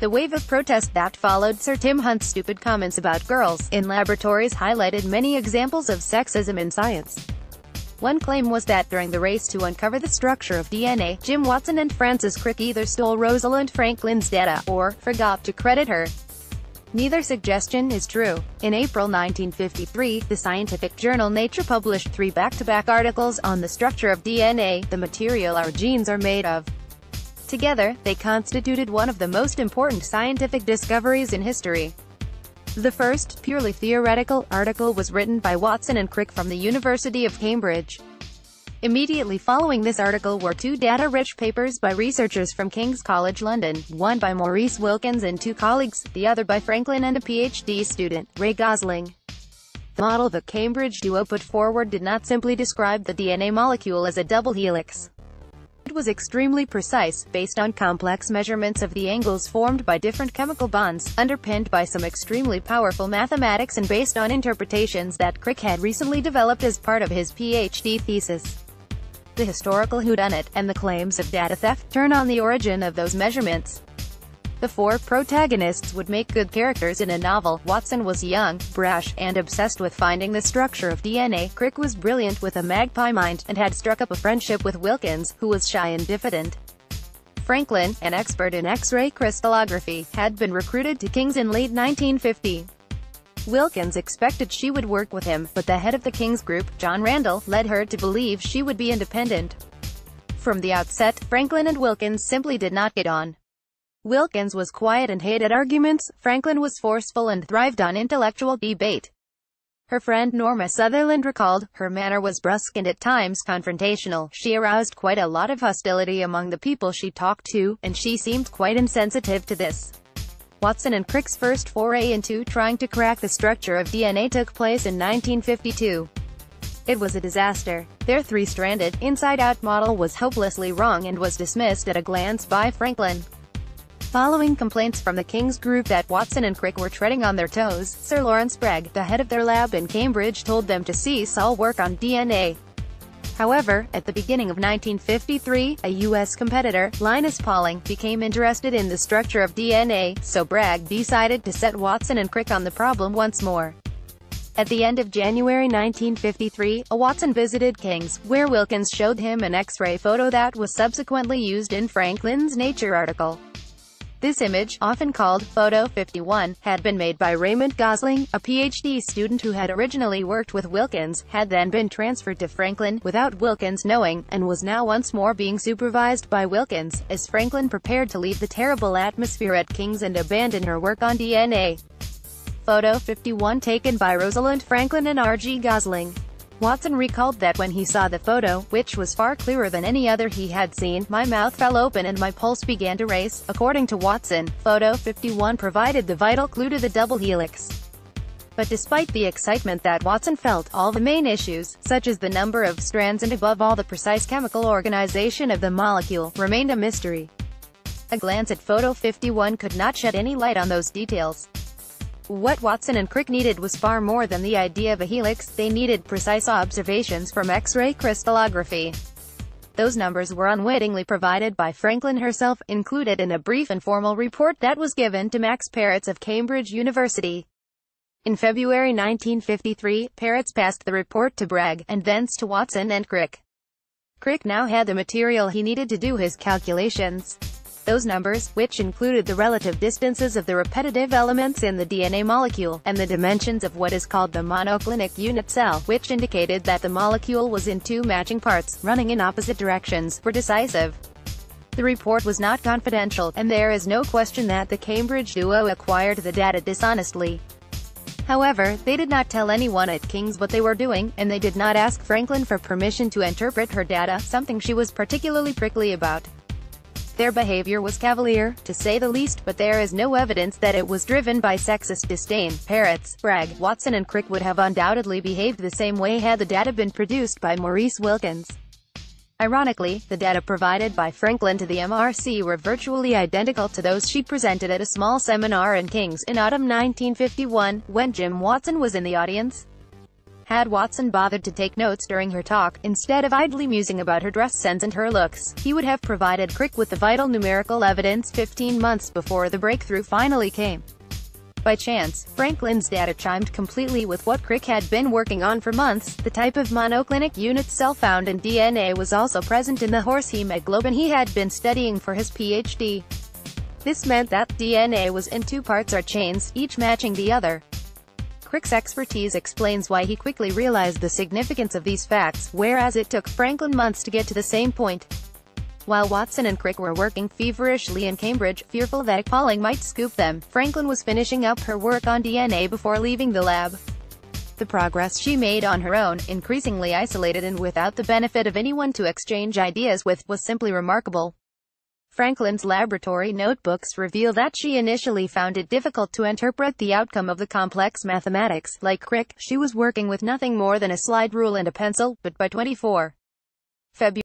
The wave of protest that followed Sir Tim Hunt's stupid comments about girls in laboratories highlighted many examples of sexism in science. One claim was that during the race to uncover the structure of DNA, Jim Watson and Francis Crick either stole Rosalind Franklin's data, or forgot to credit her. Neither suggestion is true. In April 1953, the scientific journal Nature published three back-to-back -back articles on the structure of DNA, the material our genes are made of. Together, they constituted one of the most important scientific discoveries in history. The first, purely theoretical, article was written by Watson and Crick from the University of Cambridge. Immediately following this article were two data-rich papers by researchers from King's College London, one by Maurice Wilkins and two colleagues, the other by Franklin and a PhD student, Ray Gosling. The model the Cambridge duo put forward did not simply describe the DNA molecule as a double helix. Was extremely precise, based on complex measurements of the angles formed by different chemical bonds, underpinned by some extremely powerful mathematics and based on interpretations that Crick had recently developed as part of his PhD thesis. The historical whodunit, and the claims of data theft, turn on the origin of those measurements. The four protagonists would make good characters in a novel. Watson was young, brash, and obsessed with finding the structure of DNA. Crick was brilliant with a magpie mind, and had struck up a friendship with Wilkins, who was shy and diffident. Franklin, an expert in X-ray crystallography, had been recruited to King's in late 1950. Wilkins expected she would work with him, but the head of the King's group, John Randall, led her to believe she would be independent. From the outset, Franklin and Wilkins simply did not get on. Wilkins was quiet and hated arguments, Franklin was forceful and thrived on intellectual debate. Her friend Norma Sutherland recalled, her manner was brusque and at times confrontational. She aroused quite a lot of hostility among the people she talked to, and she seemed quite insensitive to this. Watson and Crick's first foray into trying to crack the structure of DNA took place in 1952. It was a disaster. Their three-stranded, inside-out model was hopelessly wrong and was dismissed at a glance by Franklin. Following complaints from the King's group that Watson and Crick were treading on their toes, Sir Lawrence Bragg, the head of their lab in Cambridge told them to cease all work on DNA. However, at the beginning of 1953, a U.S. competitor, Linus Pauling, became interested in the structure of DNA, so Bragg decided to set Watson and Crick on the problem once more. At the end of January 1953, a Watson visited King's, where Wilkins showed him an X-ray photo that was subsequently used in Franklin's Nature article. This image, often called Photo 51, had been made by Raymond Gosling, a PhD student who had originally worked with Wilkins, had then been transferred to Franklin, without Wilkins knowing, and was now once more being supervised by Wilkins, as Franklin prepared to leave the terrible atmosphere at King's and abandon her work on DNA. Photo 51 taken by Rosalind Franklin and R.G. Gosling. Watson recalled that when he saw the photo, which was far clearer than any other he had seen, my mouth fell open and my pulse began to race. According to Watson, photo 51 provided the vital clue to the double helix. But despite the excitement that Watson felt, all the main issues, such as the number of strands and above all the precise chemical organization of the molecule, remained a mystery. A glance at photo 51 could not shed any light on those details. What Watson and Crick needed was far more than the idea of a helix, they needed precise observations from X-ray crystallography. Those numbers were unwittingly provided by Franklin herself, included in a brief informal report that was given to Max Perutz of Cambridge University. In February 1953, Perutz passed the report to Bragg, and thence to Watson and Crick. Crick now had the material he needed to do his calculations. Those numbers, which included the relative distances of the repetitive elements in the DNA molecule, and the dimensions of what is called the monoclinic unit cell, which indicated that the molecule was in two matching parts, running in opposite directions, were decisive. The report was not confidential, and there is no question that the Cambridge duo acquired the data dishonestly. However, they did not tell anyone at King's what they were doing, and they did not ask Franklin for permission to interpret her data, something she was particularly prickly about. Their behavior was cavalier, to say the least, but there is no evidence that it was driven by sexist disdain. Perutz, Bragg, Watson and Crick would have undoubtedly behaved the same way had the data been produced by Maurice Wilkins. Ironically, the data provided by Franklin to the MRC were virtually identical to those she presented at a small seminar in King's in autumn 1951, when Jim Watson was in the audience. Had Watson bothered to take notes during her talk, instead of idly musing about her dress sense and her looks, he would have provided Crick with the vital numerical evidence 15 months before the breakthrough finally came. By chance, Franklin's data chimed completely with what Crick had been working on for months. The type of monoclinic unit cell found in DNA was also present in the horse hemoglobin he had been studying for his PhD. This meant that DNA was in two parts or chains, each matching the other. Crick's expertise explains why he quickly realized the significance of these facts, whereas it took Franklin months to get to the same point. While Watson and Crick were working feverishly in Cambridge, fearful that Pauling might scoop them, Franklin was finishing up her work on DNA before leaving the lab. The progress she made on her own, increasingly isolated and without the benefit of anyone to exchange ideas with, was simply remarkable. Franklin's laboratory notebooks reveal that she initially found it difficult to interpret the outcome of the complex mathematics. Like Crick, she was working with nothing more than a slide rule and a pencil, but by 24 February